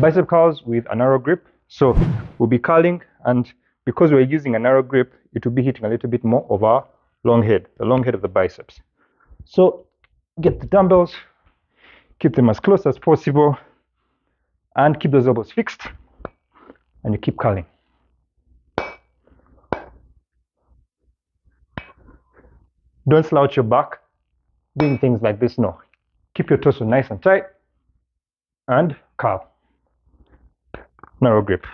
bicep curls with a narrow grip. So we'll be curling, and because we're using a narrow grip, it will be hitting a little bit more of our long head, the long head of the biceps. So get the dumbbells, keep them as close as possible, and keep those elbows fixed, and you keep curling. Don't slouch your back doing things like this, no. Keep your torso nice and tight, and curl. Narrow grip.